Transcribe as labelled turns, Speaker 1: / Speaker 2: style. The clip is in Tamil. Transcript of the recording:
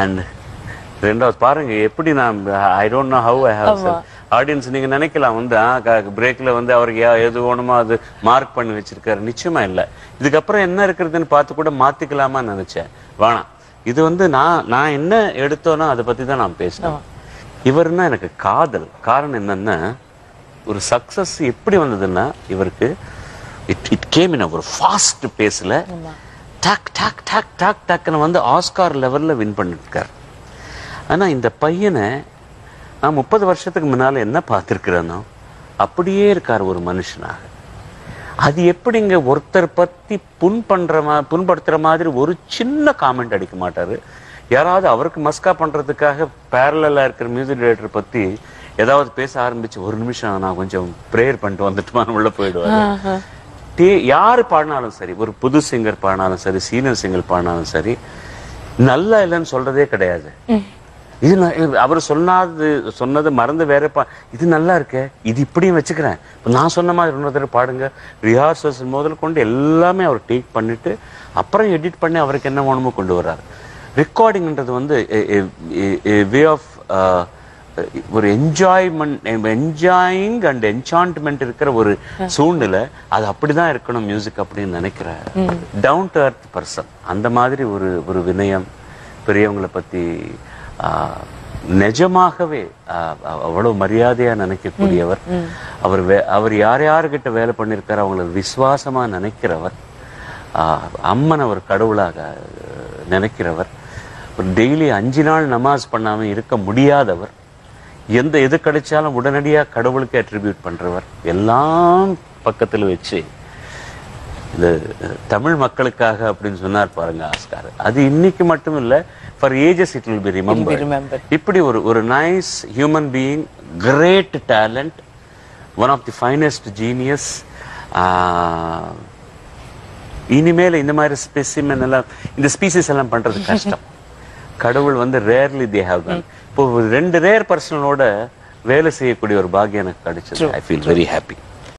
Speaker 1: அண்ட் ரெண்டாவது பாருங்க எப்படி நான் I don't know how I how audience நீங்க நினைக்கலாம் வந்து பிரேக்ல வந்து அவருக்கு எது வேணுமோ அது மார்க் பண்ணி வச்சிருக்காரு. நிச்சயமா இல்ல. இதுக்கப்புறம் என்ன இருக்கிறதுன்னு பார்த்து கூட மாத்திக்கலாமா நினைச்சேன். வேணாம் இது வந்து நான் நான் என்ன எடுத்தோனோ அதை பத்தி தான் நான் பேசினேன். இவர்னா எனக்கு காதல். காரணம் என்னன்னா ஒரு சக்சஸ் எப்படி வந்ததுன்னா இவருக்கு இட் இட் கேம் இன் ஒரு ஃபாஸ்ட் பேஸ்ல டாக் டாக் டாக் டாக் டக்குன்னு வந்து ஆஸ்கார் லெவல்ல வின் பண்ணிருக்கார். ஆனா இந்த பையனை நான் முப்பது வருஷத்துக்கு முன்னால என்ன பார்த்திருக்கிறேனோ அப்படியே இருக்கார் ஒரு மனுஷனாக. அது எப்படிங்க ஒருத்தர் பற்றி புண் பண்ணுற மா புண்படுத்துற மாதிரி ஒரு சின்ன காமெண்ட் அடிக்க மாட்டாரு. யாராவது அவருக்கு மஸ்கா பண்ணுறதுக்காக பேரலா இருக்கிற மியூசிக் டைரக்டர் பற்றி ஏதாவது பேச ஆரம்பிச்சு ஒரு நிமிஷம் நான் கொஞ்சம் ப்ரேயர் பண்ணிட்டு வந்துட்டுமான்னு உள்ளே போயிடுவாரு. டே யாரு பாடினாலும் சரி ஒரு புது சிங்கர் பாடினாலும் சரி சீனியர் சிங்கர் பாடினாலும் சரி நல்லா இல்லைன்னு சொல்றதே கிடையாது. இது அவர் சொன்னாது சொன்னது மறந்து வேற பா இது நல்லா இருக்கே இது இப்படியும் வச்சுக்கிறேன். இப்ப நான் சொன்ன மாதிரி இன்னொரு தடவை பாடுங்க. ரிஹார்சல்ஸ் முதல் கொண்டு எல்லாமே அவர் டேக் பண்ணிட்டு அப்புறம் எடிட் பண்ணி அவருக்கு என்ன வேணுமோ கொண்டு வர்றாரு. ரெக்கார்டிங்ன்றது வந்து வே ஆஃப் ஒரு என்ஜாய்மெண்ட் என்ஜாயிங் அண்ட் என்சான்ட்மெண்ட் இருக்கிற ஒரு சூழ்நிலை அது அப்படிதான் இருக்கணும் மியூசிக் அப்படின்னு நினைக்கிற டவுன் டு அர்த் பர்சன் அந்த மாதிரி ஒரு ஒரு வினயம் பெரியவங்களை பத்தி நிஜமாகவே அவ்வளவு மரியாதையா நினைக்கக்கூடியவர். அவர் வே- அவர் யார் யாருக்கிட்ட வேலை பண்ணியிருக்காரு அவங்கள விசுவாசமா நினைக்கிறவர். அம்மன் அவர் கடவுளாக நினைக்கிறவர். ஒரு டெய்லி அஞ்சு நாள் நமாஸ் பண்ணாம இருக்க முடியாதவர். எந்த எது கிடைச்சாலும் உடனடியா கடவுளுக்கு அட்ரிபியூட் பண்றவர். எல்லாம் பக்கத்துல வச்சு இந்த தமிழ் மக்களுக்காக அப்படின்னு சொன்னார் பாருங்க ஆஸ்கார். அது இன்னைக்கு மட்டும் இல்ல for ages it will be remember. இப்படி ஒரு ஒரு nice human being great talent one of the finest genius இனிமேல் இந்த மாதிரி ஸ்பெசிமென் எல்லாம் இந்த ஸ்பீசிஸ் எல்லாம் பண்றது கஷ்டம். கடவுள் வந்து ரேர்லி தே ஹேவ் done. இப்போ ரெண்டு ரேர் பர்சனோட வேலை செய்யக்கூடிய ஒரு பாக்கியம் எனக்கு கிடைச்சது. I feel very happy